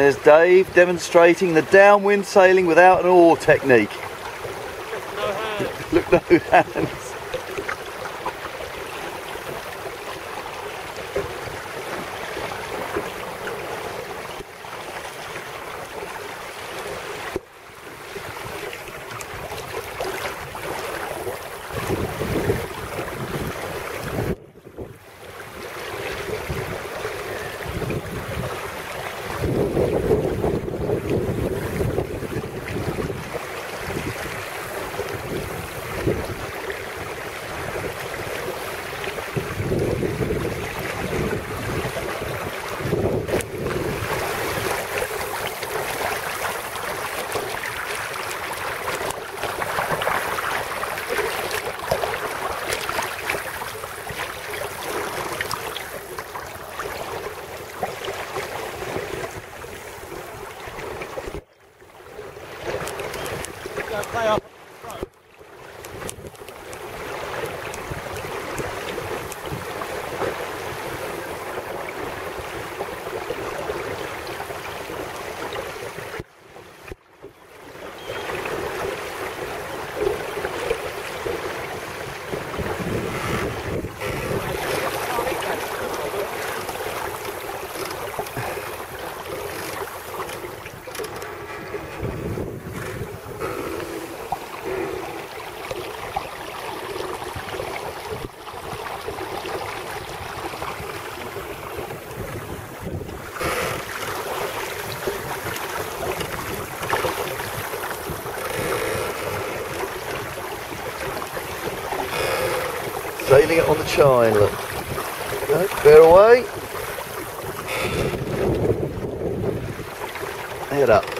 There's Dave demonstrating the downwind sailing without an oar technique. No hands. Look, no hands. Chine, look. No, bear away. Head up.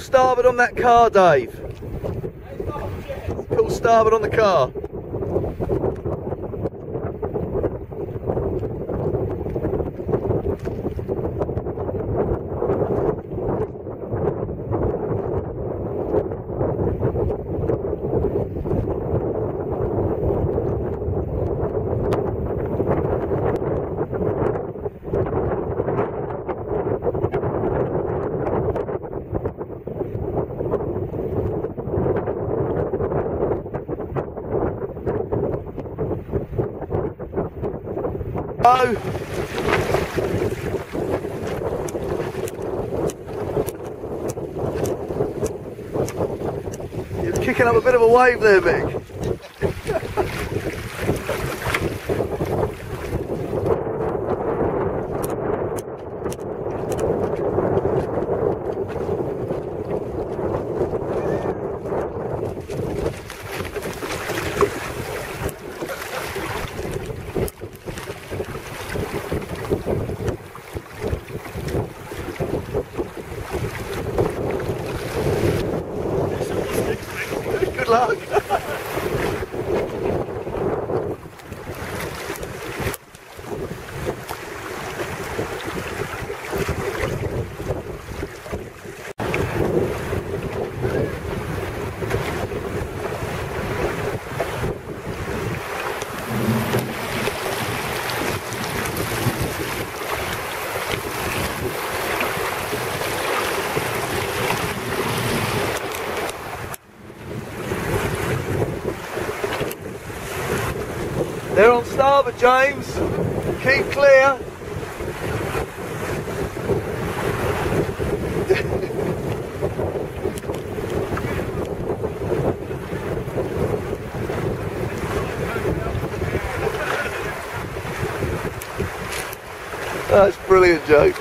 Starboard on that car, Dave. Pull starboard on the car. You're kicking up a bit of a wave there, Mick. Good luck. They're on starboard, James. Keep clear. That's brilliant, Joe.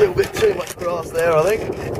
Little bit too much grass there, I think.